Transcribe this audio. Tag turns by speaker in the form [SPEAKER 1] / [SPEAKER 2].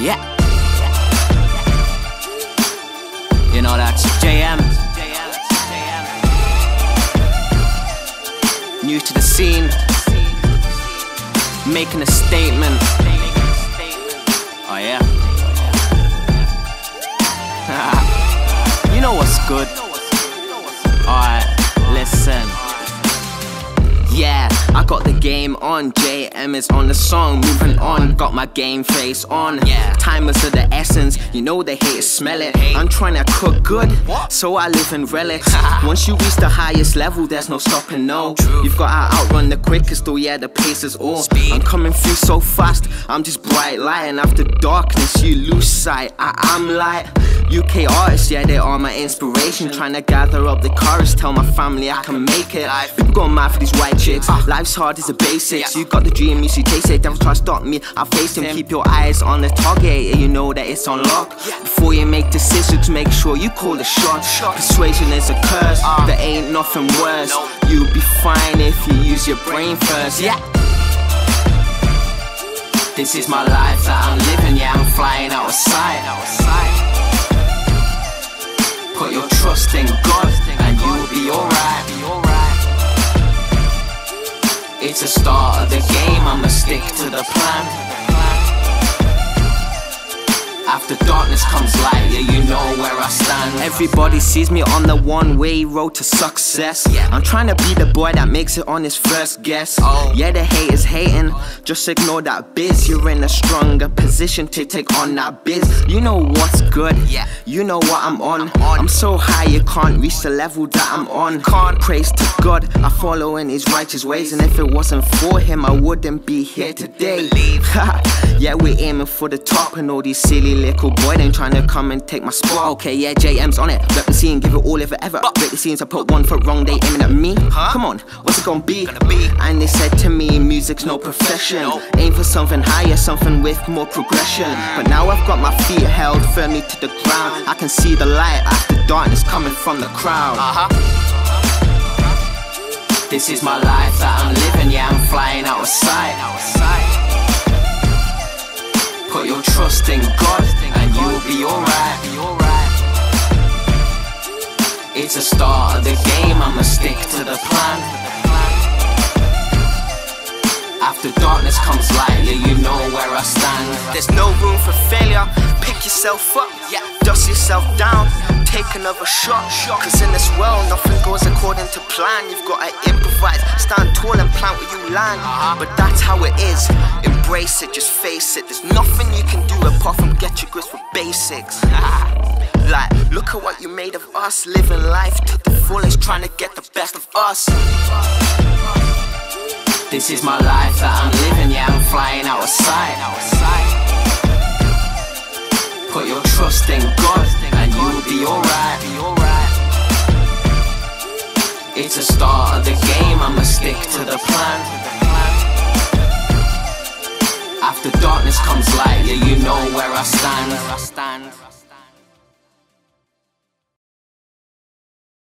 [SPEAKER 1] Yeah. You know that's Jay'Em. New to the scene, making a statement. I got the game on. Jay'Em is on the song, moving on. Got my game face on. Yeah, time is of the essence. You know the haters smell it. I'm trying to cook good, so I live in relics. Once you reach the highest level, there's no stopping. No, you've got to outrun the quickest. Oh yeah, the pace is all. I'm coming through so fast. I'm just bright light, and after darkness, you lose sight. I am light. UK artists, yeah, they are my inspiration. Trying to gather up the courage, tell my family I can make it. People going mad for these white chicks. Ah. Life's hard is the basics. You got the dream, you see chase it. Devil try to stop me, I face him. Keep your eyes on the target, and you know that it's on lock. Before you make decisions, make sure you call the shot. Persuasion is a curse, ah. there ain't nothing worse. You'll be fine if you use your brain first. Yeah. This is my life that I'm living, yeah, I'm flying out trust in God, and you will be alright. It's the start of the game, I'ma stick to the plan. After darkness comes light, yeah, you know where I stand. Everybody sees me on the one way road to success. Yeah. I'm trying to be the boy that makes it on his first guess. Oh. Yeah, the hate is hating, just ignore that biz. You're in a stronger position to take on that biz. You know what's good, yeah. You know what I'm on. I'm so high, you can't reach the level that I'm on. Can't praise to God, I follow in His righteous ways, and if it wasn't for Him, I wouldn't be here today. yeah, we're aiming for the top, and all these silly little boy ain't trying to come and take my spot. Okay, yeah, Jay'Em's on it. Rep the scene, give it all if it ever. Break the scenes, I put one foot wrong, they aiming at me. Come on, what's it gonna be? And they said to me, music's no profession. Aim for something higher, something with more progression. But now I've got my feet held firmly to the ground. I can see the light after darkness coming from the crowd. Uh-huh. This is my life that I'm living, yeah, I'm flying out of sight. Trust in God, and you'll be alright. It's the start of the game, I'ma stick to the plan. After darkness comes light, yeah, you know where I stand. There's no room for failure. Pick yourself up, yeah, dust yourself down, take another shot. Cause in this world, nothing goes according to plan. You've gotta improvise, stand tall and plant where you land. But that's how it is. Embrace it, just face it. There's nothing you can do apart from get your grips with basics. like, look at what you made of us, living life to the fullest, trying to get the best of us. This is my life that I'm living, yeah, I'm flying out of sight. Put your trust in God, It's the start of the game, I'ma stick to the plan. After darkness comes light, yeah, you know where I stand.